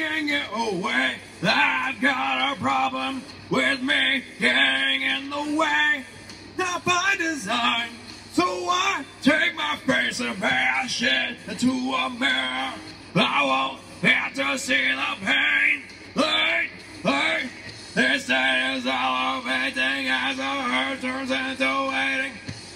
giving it away. I've got a problem with me getting in the way. Not by design. So I take my face and bash it into a mirror. I won't have to see the pain. Hey, hey. Instead is elevating as the hurt turns into waiting.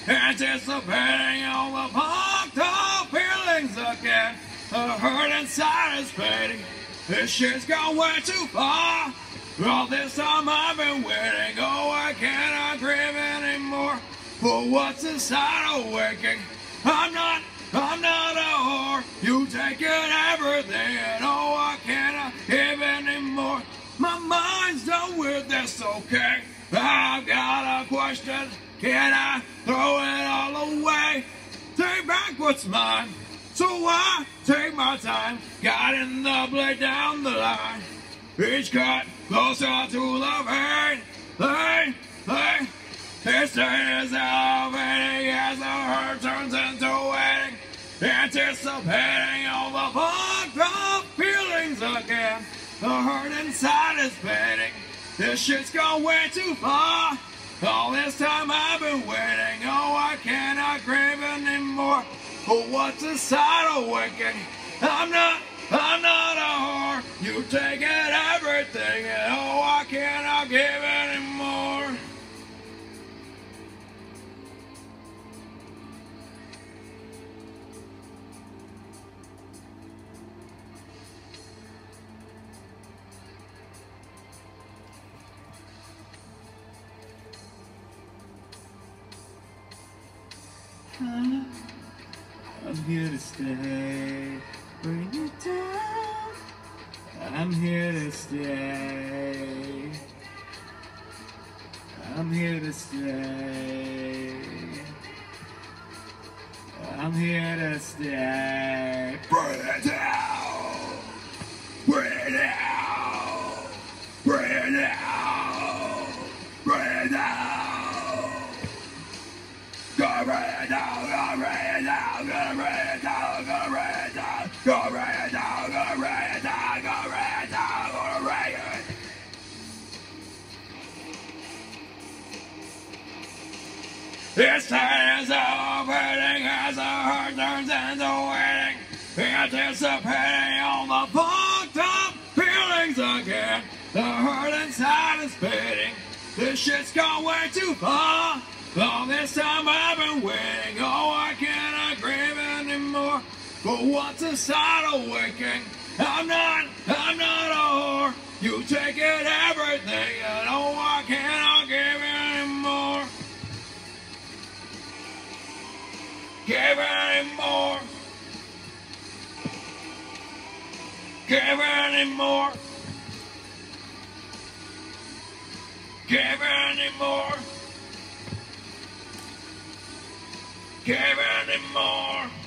Anticipating all the fucked up feelings again. The hurt inside is fading. This shit's gone way too far. All this time I've been waiting. Oh, I cannot grieve anymore. For what's inside awaking. I'm not, I'm not a whore. You taking everything, oh, I cannot give anymore. My mind's done with this, okay? I've got a question. Can I throw it all away? Take back what's mine. So I take my time, guiding the blade down the line. Each cut closer to the pain. Pain, pain. It stays elevating as the hurt turns into waiting. Anticipating all the fucked up feelings again. The hurt inside is fading. This shit's gone way too far. All this time I've been waiting. Oh, I cannot grieve anymore. For what's inside awakening. I'm not, I'm not a whore. You taking everything, and oh, I cannot give anymore. I'm here to stay. Bring it down. I'm here to stay. I'm here to stay. I'm here to stay. Bring it down. This time is overrating as the heart turns into waiting. Anticipating all the fucked up feelings again. The hurt inside is fading. This shit's gone way too far. All this time I've been waiting. Oh, I cannot grieve anymore. But what's inside awaking. I'm not, I'm not a whore. You it, everything, and oh, I cannot give anymore. Give anymore. Give anymore. Give anymore. care anymore.